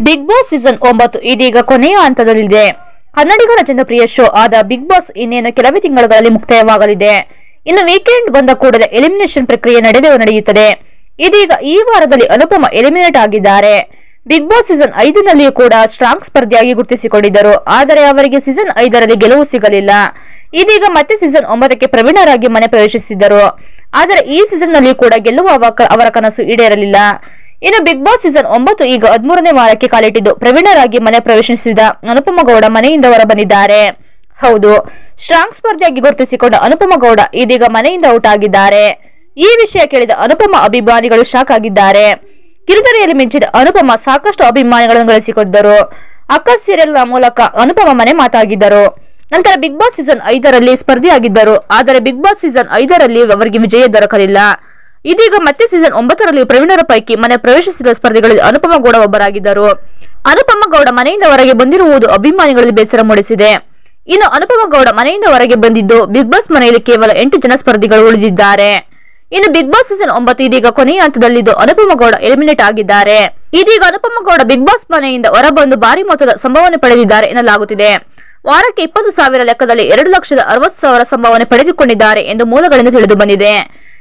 Big Boss season ಒಂಬತ್ತು ಇದೀಗ ಕೊನೆಯ ಹಂತದಲ್ಲಿದೆ. ಕನ್ನಡಿಗರ ಜನಪ್ರಿಯ ಶೋ ಆದ ಬಿಗ್ ಬಾಸ್ ಇನ್ನೇನು ಕೆಲವೇ ತಿಂಗಳುಗಳಲ್ಲಿ ಮುಕ್ತಾಯವಾಗಲಿದೆ. ಇನ್ನು ವೀಕೆಂಡ್ ಬಂದ ಕೂಡಲೇ ಎಲಿಮಿನೇಷನ್ ಪ್ರಕ್ರಿಯೆ ನಡೆದೇ ನಡೆಯುತ್ತದೆ. ಇದೀಗ ಈ ವಾರದಲ್ಲಿ ಅನುಪಮ ಎಲಿಮಿನೇಟ್ ಆಗಿದ್ದಾರೆ. ಬಿಗ್ ಬಾಸ್ ಸೀಸನ್ ಐದಿನಲ್ಲಿಯೂ ಕೂಡ ಸ್ಟ್ರಾಂಗ್ ಸ್ಪರ್ಧೆಯಾಗಿ ಗುರುತಿಸಿಕೊಂಡಿದ್ದರು. ಆದರೆ ಅವರಿಗೆ ಸೀಸನ್ ಐದರಲ್ಲಿ ಗೆಲುವು ಸಿಗಲಿಲ್ಲ. ಇದೀಗ ಮತ್ತೆ ಸೀಸನ್ ಒಂಬತ್ತಕ್ಕೆ ಪ್ರವೀಣರಾಗಿ ಮನೆ ಪ್ರವೇಶಿಸಿದ್ದರು. ಆದರೆ ಈ ಸೀಸನ್ನಲ್ಲಿ ಕೂಡ ಗೆಲ್ಲುವ ಅವ- ಅವರ ಕನಸು ಈಡೇರಲಿಲ್ಲ. ಇನ್ನು ಬಿಗ್ ಬಾಸ್ ಸೀಸನ್ ಒಂಬತ್ತು ಈಗ ಹದಿಮೂರನೇ ವಾರಕ್ಕೆ ಕಾಲಿಟ್ಟಿದ್ದು. ಪ್ರವೀಣರಾಗಿ ಮನೆ ಪ್ರವೇಶಿಸಿದ ಅನುಪಮ ಗೌಡ ಮನೆಯಿಂದ ಹೊರ ಬಂದಿದ್ದಾರೆ ಹೌದು. ಸ್ಟ್ರಾಂಗ್ ಸ್ಪರ್ಧಿಯಾಗಿ ಗುರುತಿಸಿಕೊಂಡ ಅನುಪಮ ಗೌಡ ಇದೀಗ ಮನೆಯಿಂದ ಔಟ್ ಆಗಿದ್ದಾರೆ. ಈ ವಿಷಯ ಕೇಳಿದ ಅನುಪಮ ಅಭಿಮಾನಿಗಳು ಶಾಕ್ ಆಗಿದ್ದಾರೆ. ಕಿರುತೆರೆಯಲ್ಲಿ ಮಿಂಚಿದ ಅನುಪಮ ಸಾಕಷ್ಟು ಅಭಿಮಾನಿಗಳನ್ನು ಗಳಿಸಿಕೊಂಡರು ಅಕ್ಕ ಸೀರಿಯಲ್ ಮೂಲಕ ಅನುಪಮ ಮನೆ ಮಾತಾಗಿದ್ದರು. ನಂತರ ಬಿಗ್ ಬಾಸ್ ಸೀಸನ್ ಐದರಲ್ಲಿ ಸ್ಪರ್ಧಿಯಾಗಿದ್ದರು. ಆದರೆ ಬಿಗ್ ಬಾಸ್ ಸೀಸನ್ ಐದರಲ್ಲಿ ಅವರಿಗೆ ವಿಜಯ ದೊರಕಲಿಲ್ಲ. ಇದೀಗ ಮತ್ತೆ ಸೀಸನ್ ಒಂಬತ್ತರಲ್ಲಿ ಪ್ರವೀಣರ ಪೈಕಿ ಮನೆ ಪ್ರವೇಶಿಸಿದ ಸ್ಪರ್ಧಿಗಳಲ್ಲಿ ಅನುಪಮ ಗೌಡ ಒಬ್ಬರಾಗಿದ್ದರು. ಅನುಪಮ ಗೌಡ ಮನೆಯಿಂದ ಹೊರಗೆ ಬಂದಿರುವುದು ಅಭಿಮಾನಿಗಳಲ್ಲಿ ಬೇಸರ ಮೂಡಿಸಿದೆ. ಇನ್ನು ಅನುಪಮ ಗೌಡ ಮನೆಯಿಂದ ಹೊರಗೆ ಬಂದಿದ್ದು ಬಿಗ್ ಬಾಸ್ ಮನೆಯಲ್ಲಿ ಕೇವಲ ಎಂಟು ಜನ ಸ್ಪರ್ಧಿಗಳು ಉಳಿದಿದ್ದಾರೆ. ಇನ್ನು ಬಿಗ್ ಬಾಸ್ ಸೀಸನ್ ಒಂಬತ್ತು ಇದೀಗ ಕೊನೆಯ ಹಂತದಲ್ಲಿದ್ದು ಅನುಪಮ ಗೌಡ ಎಲಿಮಿನೇಟ್ ಆಗಿದ್ದಾರೆ. ಇದೀಗ ಅನುಪಮ ಗೌಡ ಬಿಗ್ ಬಾಸ್ ಮನೆಯಿಂದ ಹೊರಬಂದು ಭಾರಿ ಮೊತ್ತದ ಸಂಭಾವನೆ ಪಡೆದಿದ್ದಾರೆ ಎನ್ನಲಾಗುತ್ತಿದೆ. ವಾರಕ್ಕೆ ಇಪ್ಪತ್ತು ಸಾವಿರ ಲೆಕ್ಕದಲ್ಲಿ ಎರಡು ಲಕ್ಷದ ಅರವತ್ತು ಸಾವಿರ ಸಂಭಾವನೆ ಪಡೆದುಕೊಂಡಿದ್ದಾರೆ ಎಂದು ಮೂಲಗಳಿಂದ ತಿಳಿದು ಬಂದಿದೆ.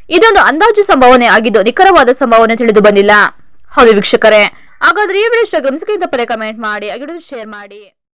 ಇದೊಂದು ಅಂದಾಜು ಸಂಭಾವನೆ ಆಗಿದ್ದು ನಿಖರವಾದ ಸಂಭಾವನೆ ತಿಳಿದು ಬಂದಿಲ್ಲ. ಹೌದು ವೀಕ್ಷಕರೇ. ಹಾಗಾದ್ರೆ ಈ ವಿಡಿಯೋ ಇಷ್ಟ ತಪ್ಪದೆ ಕಮೆಂಟ್ ಮಾಡಿ ಶೇರ್ ಮಾಡಿ.